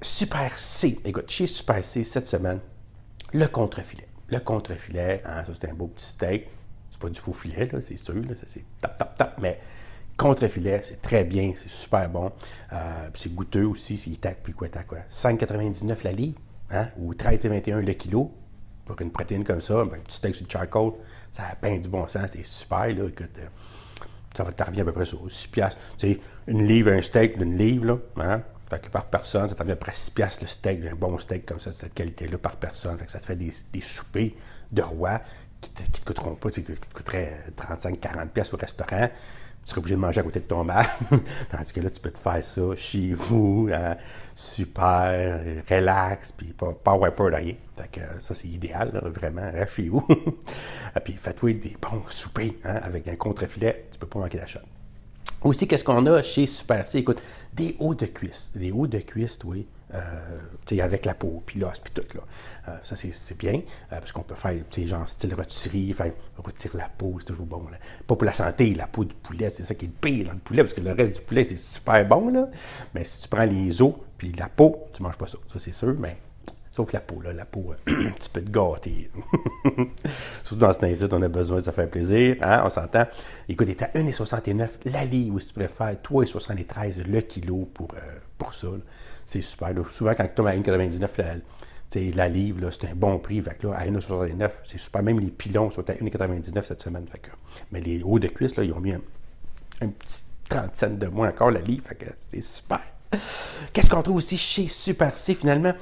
Super C. Écoute, chez Super C, cette semaine, le contrefilet. Le contrefilet, hein, ça c'est un beau petit steak. C'est pas du faux filet, c'est sûr, c'est tap, tap, tap, mais contre-filet, c'est très bien, c'est super bon. Euh, c'est goûteux aussi, c'est tac, puis quoi, tac, quoi. 5,99 la livre, hein, ou 13,21 le kilo. Pour une protéine comme ça, un petit steak sur le charcoal, ça a peint du bon sens, c'est super, là, écoute. Euh, ça va revient à peu près sur 6 piastres. Tu sais, une livre, un steak d'une livre, là, hein, fait que par personne, ça te à peu près 6 piastres le steak, un bon steak comme ça, de cette qualité-là, par personne. Fait que ça te fait des, des soupers de roi qui ne te, coûteront pas, qui te coûteraient 35-40 pièces au restaurant tu serais obligé de manger à côté de ton masque. Tandis que là, tu peux te faire ça chez vous, hein, super, relax, puis pas, pas avoir. Fait que ça, c'est idéal, vraiment, reste chez vous. Et puis faites-vous des bons soupers hein, avec un contre-filet, tu peux pas manquer d'achat. Aussi, qu'est-ce qu'on a chez Super C? Écoute, des hauts de cuisse. Des hauts de cuisse, oui. Euh, avec la peau, puis l'os, puis tout. Là. Euh, ça, c'est bien, euh, parce qu'on peut faire, genre style rôtisserie, faire retirer la peau, c'est toujours bon. Là. Pas pour la santé, la peau du poulet, c'est ça qui est le pire dans le poulet, parce que le reste du poulet, c'est super bon. Là. Mais si tu prends les os, puis la peau, tu manges pas ça. Ça, c'est sûr, mais Sauf la peau, là. La peau, tu peux te gâter. Surtout dans ce temps on a besoin de se faire plaisir. Hein? On s'entend. Écoute, il est à 1,69 la livre, si tu préfères, 3,73 le kilo pour, pour ça. C'est super. Souvent, quand tu tombes à 1,99 la, la livre, c'est un bon prix. Fait là, à 1,69, c'est super. Même les pilons sont à 1,99 cette semaine. Fait mais les hauts de cuisse, là, ils ont mis un, petit 30 cents de moins encore la livre. Fait c'est super. Qu'est-ce qu'on trouve aussi chez Super C finalement?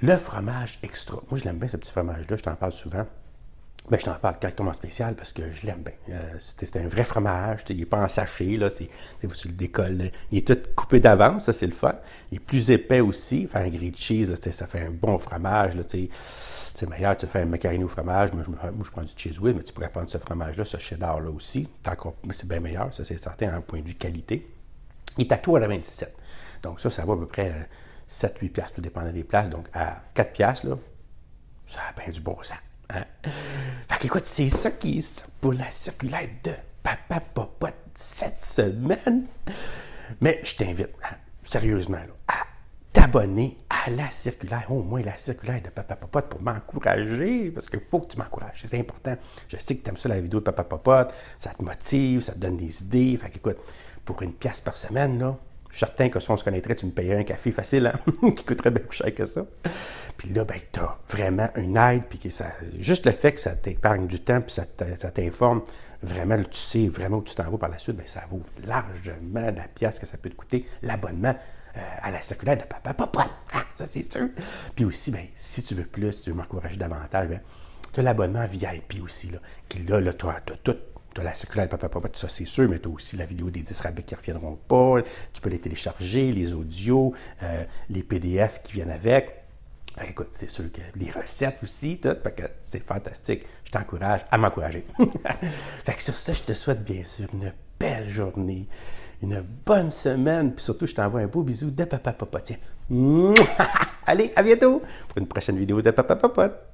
Le fromage extra. Moi, je l'aime bien, ce petit fromage-là. Je t'en parle souvent. Ben, je t'en parle correctement spécial parce que je l'aime bien. Euh, c'est un vrai fromage, il n'est pas en sachet, là, tu le décolles. Il est tout coupé d'avance, ça c'est le fun. Il est plus épais aussi. Faire un grilled cheese, ça fait un bon fromage. C'est meilleur, tu fais un macaroni au fromage. Moi, je, prends du cheese whiz, mais tu pourrais prendre ce fromage-là, ce cheddar-là aussi. C'est bien meilleur, ça c'est certain, un point de vue qualité. Il est à 3,27. Donc ça, ça vaut à peu près 7-8 euh, piastres, tout dépendant des places. Donc à 4 piastres, là, ça a bien du bon sens. Hein? Fait qu'écoute, c'est ça qui est ça pour la circulaire de Papa Popote cette semaine. Mais je t'invite, hein, sérieusement, à t'abonner à la circulaire, au moins la circulaire de Papa Popote pour m'encourager, parce qu'il faut que tu m'encourages, c'est important. Je sais que tu aimes ça la vidéo de Papa Popote, ça te motive, ça te donne des idées. Fait qu'écoute, pour une pièce par semaine, là, je suis certain que si on se connaîtrait, tu me payerais un café facile, hein, qui coûterait bien plus cher que ça. Puis là, ben, tu as vraiment une aide, puis que ça, juste le fait que ça t'épargne du temps, puis ça t'informe vraiment, tu sais vraiment où tu t'en vas par la suite, ben, ça vaut largement la pièce que ça peut te coûter, l'abonnement euh, à la circulaire de papa, ah, ça c'est sûr. Puis aussi, ben, si tu veux plus, si tu veux m'encourager davantage, ben, tu as l'abonnement VIP aussi, là, qui là, là tu as tout tu as la circulaire papa papa, tout ça c'est sûr, mais tu as aussi la vidéo des 10 rabais qui ne reviendront pas. Tu peux les télécharger, les audios, euh, les PDF qui viennent avec. Ben, écoute, c'est sûr que les recettes aussi, tout, que c'est fantastique. Je t'encourage à m'encourager. fait que sur ça, je te souhaite bien sûr une belle journée, une bonne semaine, puis surtout, je t'envoie un beau bisou de papa papa. Tiens. Allez, à bientôt pour une prochaine vidéo de papa papa.